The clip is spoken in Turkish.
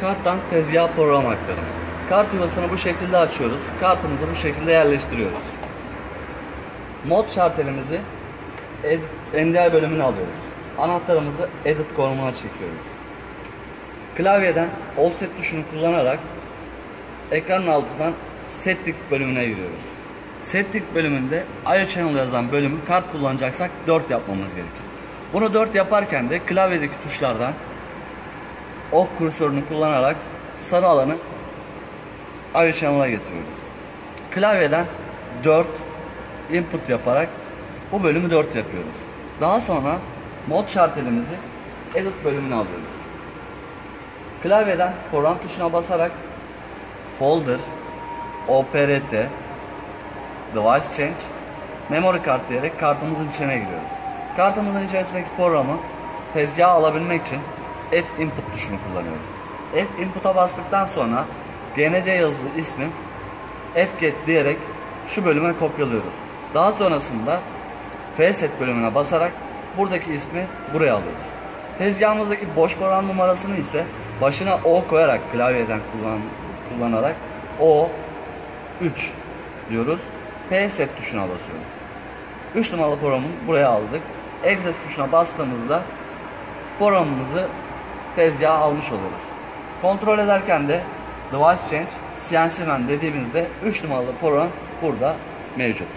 Karttan tezgah program aktarımı. Kart yuvasını bu şekilde açıyoruz. Kartımızı bu şekilde yerleştiriyoruz. Mod şartelimizi MDI bölümüne alıyoruz. Anahtarımızı Edit konumuna çekiyoruz. Klavyeden Offset tuşunu kullanarak ekranın altından Setting bölümüne giriyoruz. Setting bölümünde IO Channel yazan bölümü kart kullanacaksak 4 yapmamız gerekir. Bunu 4 yaparken de klavyedeki tuşlardan ok kursörünü kullanarak sarı alanı Channel'a getiriyoruz. Klavyeden 4 input yaparak bu bölümü 4 yapıyoruz. Daha sonra mod şartelimizi edit bölümüne alıyoruz. Klavyeden program tuşuna basarak folder, oprt, device change, memory kart diyerek kartımızın içine giriyoruz. Kartımızın içerisindeki programı tezgaha alabilmek için F input tuşunu kullanıyoruz. F input'a bastıktan sonra GNC yazılı ismi fget diyerek şu bölüme kopyalıyoruz. Daha sonrasında fset bölümüne basarak buradaki ismi buraya alıyoruz. Tezgahımızdaki boş program numarasını ise başına O koyarak klavyeden kullan, kullanarak O 3 diyoruz. P set tuşuna basıyoruz. 3 numaralı programı buraya aldık. Exit tuşuna bastığımızda programımızı tezgaha almış oluyoruz. Kontrol ederken de device change CNC man dediğimizde 3 numaralı program burada mevcut.